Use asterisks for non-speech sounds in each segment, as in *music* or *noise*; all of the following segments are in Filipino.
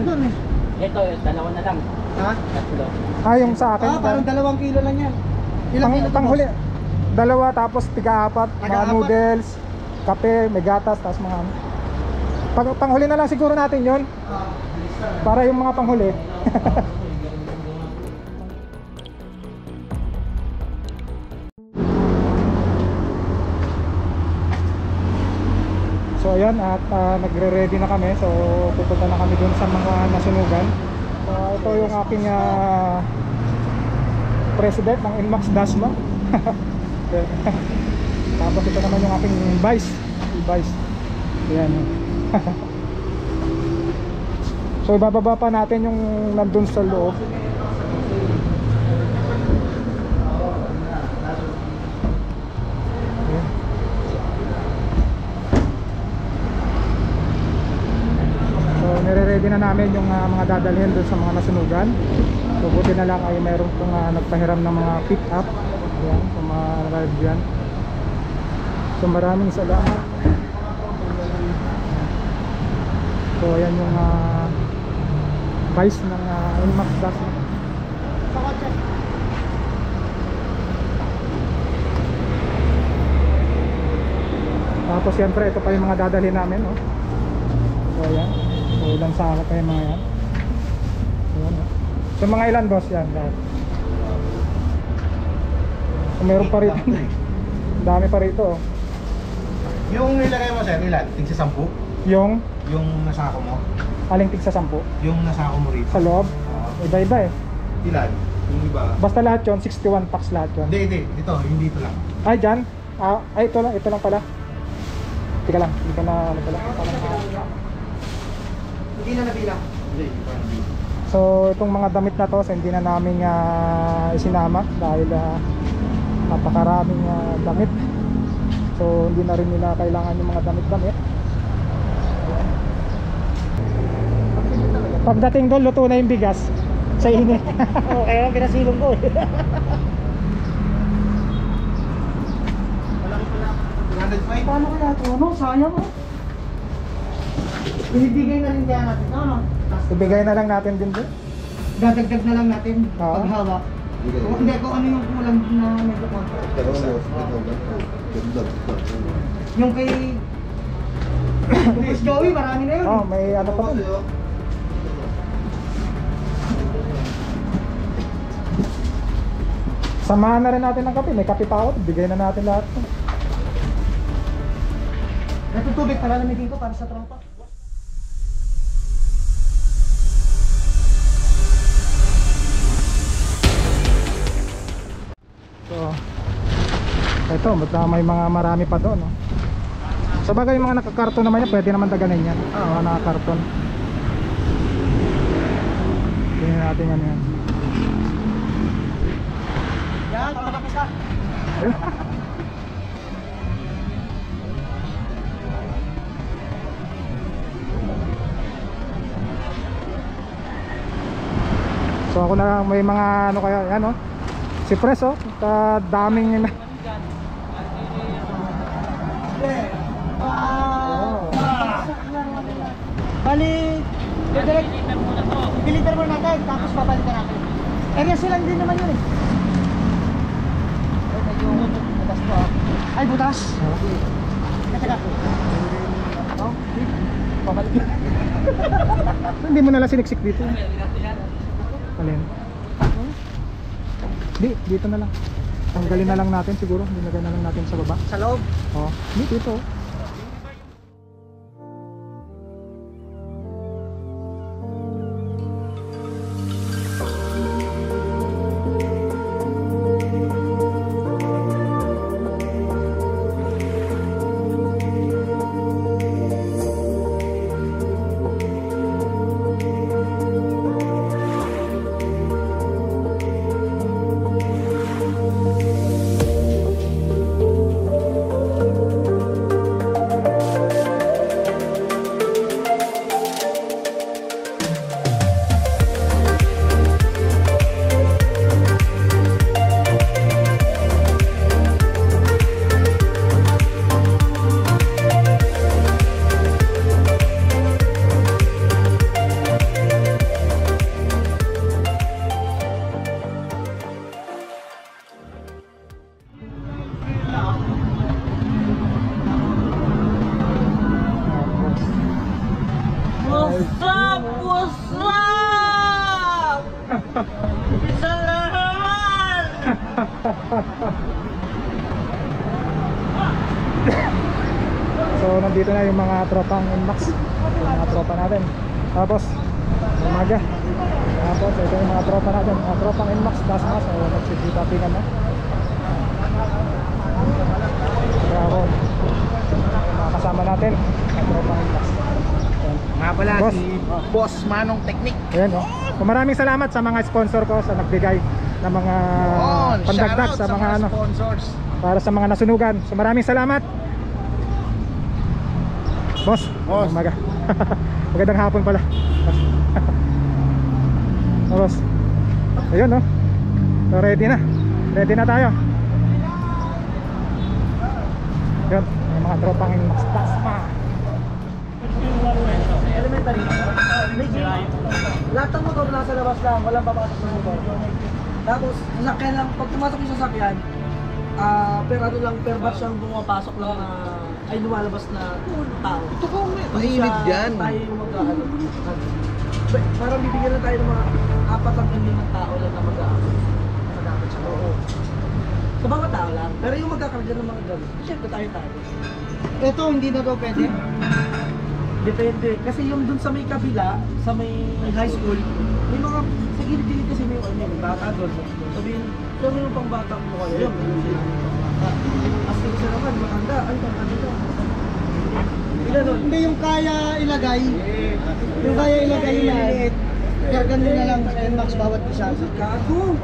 Mas marami ang repack doon eh. Ito, dalawa na lang. Ha? Tatlo. Ah, yung sa akin. Ah, parang dalawang kilo lang yan. Ilang pang, kilo panghuli. Dalawa tapos tiga-apat. Mga Tiga-apat? noodles, kape, may gatas, tapos mga ano. Pag, panghuli na lang siguro natin yon Ah, Para yung mga panghuli. *laughs* so ayan at ah, nagre-ready na kami. So pupunta na kami dun sa mga nasunugan. So ito yung aking ah, president ng Inmax Dasma. Yan. *laughs* Tapos ito naman yung aking vice. Vice. Ayan. *laughs* So ibababa pa natin yung nandun sa loob. Ayan. So nire-ready na namin yung ah, mga dadalhin dun sa mga nasunugan. So buti na lang ay meron pong ah, nagpahiram ng mga pick up. Ayan, sa mga nag dyan. So maraming salamat. So ayan yung uh, vice ng uh, Inmax Das. Sa kotse. Tapos siyempre ito pa yung mga dadalhin namin, no. So ayan. So ilan sako pa yung mga yan. Ayan? So mga ilan boss yan lahat. So, meron pa rito. *laughs* Dami pa rito. Oh. Yung nilagay mo sir, ilan? Tig sa 10? Yung Yung nasako mo? aling tig sa 10 Yung nasako mo rito? sa loob. Oo. Iba-iba eh. ilan? Yung iba? Basta lahat yon 61 packs lahat yon. Hindi, hindi. Ito, yung dito lang. Ay, dyan? Ah, ay, ito lang, ito lang pala. Teka lang, hindi ko na, ano pala. Hindi na dito. So, itong mga damit na to, so hindi na namin ah, isinama dahil ah, napakaraming ah, damit. So, hindi na rin nila kailangan yung mga damit-damit. Pagdating doon, luto na yung bigas sa init. *laughs* Oo, kaya lang pinasilong ko eh. Malaki pala. 205? Paano kaya ito? Ano? Sayang oh. Binibigay na rin kaya natin. Ano? Ibigay na lang natin din doon. dadagdag na lang natin Oo. paghawak. Kung hindi ko ano yung kulang na medyo konti. Yung kay Boss Joey, marami na yun. Oh, may ano pa. Samahan na rin natin ng kape. May kape pa ako. Bigay na natin lahat. Ito tubig, palalamigin ko para sa tropa. Ito, may mga marami pa doon. No? Sa bagay yung mga nakakarton naman yan, pwede naman daganin yan. Oo. Mga nakakarton. Tingnan natin yan yan. Yan, papakapisa. *laughs* So ako na may mga ano kaya yan oh. Si Pres oh, ta daming Ah, Bali, direct, i-deliver mo natin, tapos papalitan natin. Area silang din naman yun eh. Ay, medyo butas to ah. Ay, butas. Teka, teka. Oh, Pabalik. Hindi mo nalang siniksik dito. Alin? Di, dito na lang. Tanggalin na lang natin siguro. Nilagay na lang natin sa baba. Sa loob. Oh, di dito. Umaga Tapos ito yung mga tropa natin Mga tropang Inmax Dasma So nagsisigitatingan na Bravo Mga kasama natin Mga tropang Inmax. Nga pala Boss. si Boss Manong Technique. Ayan oh. So, maraming salamat sa mga sponsor ko sa nagbigay ng mga Yun, pandagdag shoutout sa mga ano sponsors. para sa mga nasunugan. So maraming salamat. Boss, Boss. umaga. *laughs* Magandang hapon pala. oh, *laughs* boss. Ayun no. So ready na. Ready na tayo. Yun, yung mga tropang Tasma. Elementary. Medyo, lahat ng motor nasa labas lang, walang papasok ng motor. Tapos, sasakyan lang, pag pumasok yung sasakyan, ah, per ano lang, per batch lang pumapasok lang na, ay lumalabas na tao. Ito ko, mainit dyan. Tayo yung mag Ba- parang bibigyan lang tayo ng mga apat ang hindi ng tao lang na mag-aano. Mag-aano sa loob. Sa bawat tao lang. Pero yung magkakarga ng mga ganun, syempre tayo tayo. Ito, hindi na daw pwede? Depende. Kasi yung dun sa may kabila, sa may high school, may mga, sa gilid-gilid kasi may, ano, may bata doon. Sabihin, kung yung pang bata mo kayo, yun. As naman, matanda, ay, matanda? Hindi yung kaya ilagay. Yung kaya ilagay yung. Kaya ganun na lang sa NMAX bawat isa. Gago!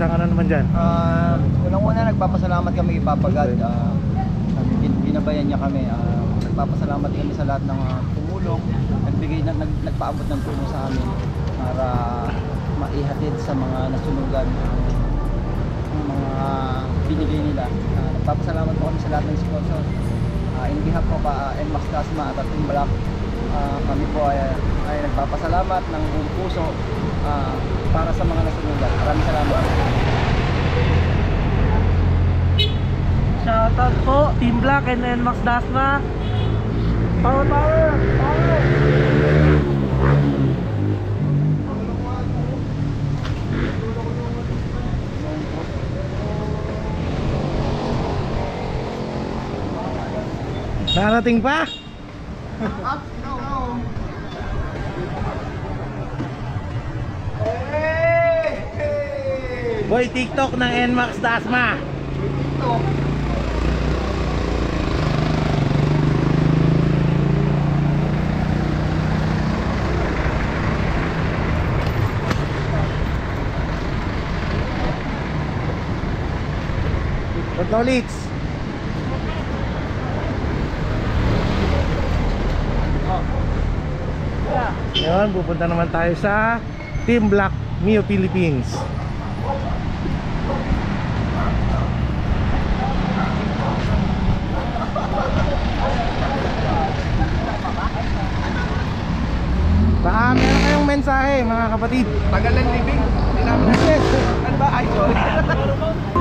Ka na naman dyan? Ah, unang-una nagpapasalamat kami kay Papa God. Okay. Bin- binabayan niya kami. Ah, nagpapasalamat kami sa lahat ng ah, tumulong, nagbigay na nag, nagpaabot ng tulong sa amin para maihatid sa mga nasunugan ang mga binigay nila. Ah, nagpapasalamat po kami sa lahat ng sponsor. Ah, in behalf po pa uh, NMAX Dasma at Team Black, ah, kami po ay, ay nagpapasalamat ng buong puso ah, para sa mga nasunugan. Maraming salamat. Shoutout po, Team Black and NMAX Dasma. Power, power, power! Narating pa? Boy, TikTok ng NMAX Dasma. Patolits. Ngayon, pupunta naman tayo sa Team Black Mio Philippines. Baka meron kayong mensahe mga kapatid. Tagal ng living. *laughs* Ano ba? Ay, sorry. *laughs*